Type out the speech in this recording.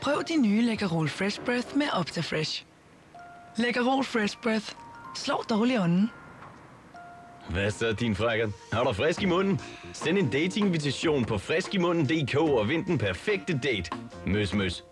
Prøv de nye Lækkerol Fresh Breath med Optifresh. Lækkerol Fresh Breath. Slår dårlig ånden. Hvad så, din frækker? Har du frisk i munden? Send en datinginvitation på friskimunden.dk og vind den perfekte date. Møs, møs.